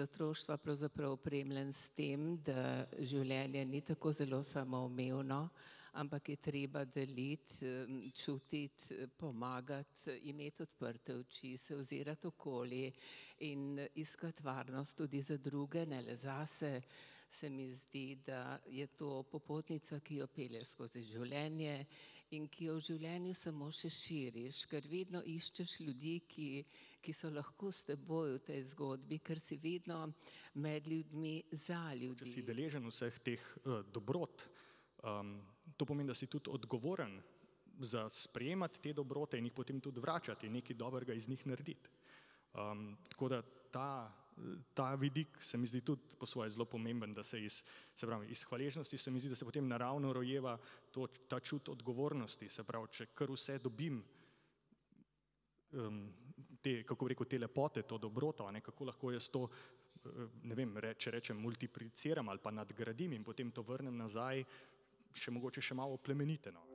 otroštva pravzaprav opremljen s tem, da življenje ni tako zelo samoumevno, ampak je treba deliti, čutiti, pomagati, imeti odprte oči, se ozirati okoli in iskati varnost tudi za druge, ne le zase. Se mi zdi, da je to popotnica, ki jo pelješ skozi življenje in ki jo v življenju samo še širiš, ker vedno iščeš ljudi, ki, ki so lahko s teboj v tej zgodbi, ker si vedno med ljudmi za ljudi. Če si deležen vseh teh uh, dobrot, Um, to pomeni, da si tudi odgovoren za sprejemati te dobrote in jih potem tudi vračati in nekaj dobrega iz njih narediti. Um, tako da ta, ta vidik se mi zdi tudi po svoje zelo pomemben, da se iz, se pravi, iz hvaležnosti se mi zdi, da se potem naravno rojeva to, ta čut odgovornosti, se pravi, če kar vse dobim, um, te, kako bi rekel, te lepote, to dobroto, ne, kako lahko jaz to, ne vem, re, če rečem, multipliciram ali pa nadgradim in potem to vrnem nazaj še mogoče še malo plemenite. No.